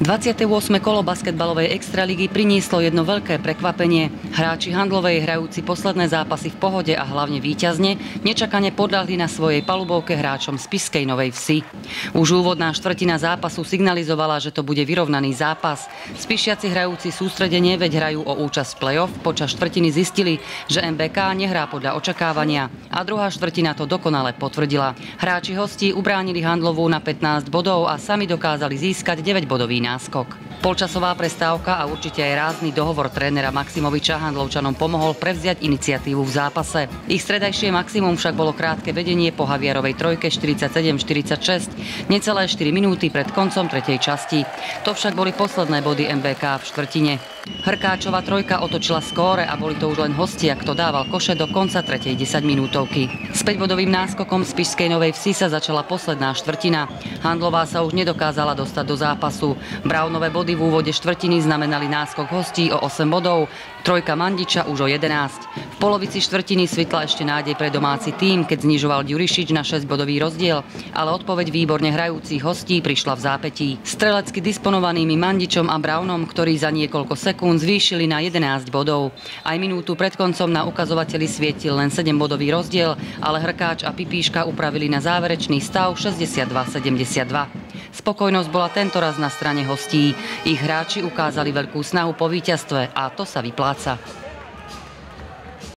28. kolo basketbalovej extraligy prinieslo jedno veľké prekvapenie. Hráči handlovej hrajúci posledné zápasy v pohode a hlavne výťazne nečakane podľahli na svojej palubovke hráčom z Piskej Novej Vsi. Už úvodná štvrtina zápasu signalizovala, že to bude vyrovnaný zápas. Spišiaci hrajúci sústredenie veď hrajú o účasť v play-off, počas štvrtiny zistili, že MBK nehrá podľa očakávania a druhá štvrtina to dokonale potvrdila. Hráči hostí ubránili handlovú na 15 bodov a sami dokázali získať 9-bodový náskok. Polčasová prestávka a určite aj rázny dohovor trénera Maximoviča Handlovčanom pomohol prevziať iniciatívu v zápase. Ich stredajšie maximum však bolo krátke vedenie po Haviarovej trojke 47-46, necelé 4 minúty pred koncom tretej časti. To však boli posledné body MBK v štvrtine. Hrkáčová trojka otočila skóre a boli to už len hostia, kto dával koše do konca tretej 10 minútovky. S 5-bodovým náskokom z Pišskej Novej Vsi sa začala posledná štvrtina. Handlová sa už nedokázala dostať do zápasu. Braunové body v úvode štvrtiny znamenali náskok hostí o 8 bodov, trojka Mandiča už o 11. V polovici štvrtiny svitla ešte nádej pre domáci tým, keď znižoval Ďurišič na 6-bodový rozdiel, ale odpoveď výborne hrajúcich hostí prišla v zápetí. Strelecky disponovanými Mandičom a Braunom, ktorí za niekoľko sekúnd zvýšili na 11 bodov. Aj minútu pred koncom na ukazovateli svietil len 7-bodový rozdiel, ale Hrkáč a Pipíška upravili na záverečný stav 62-72. Spokojnosť bola tentoraz na strane hostí. Ich hráči ukázali veľkú snahu po víťazstve a to sa vypláca.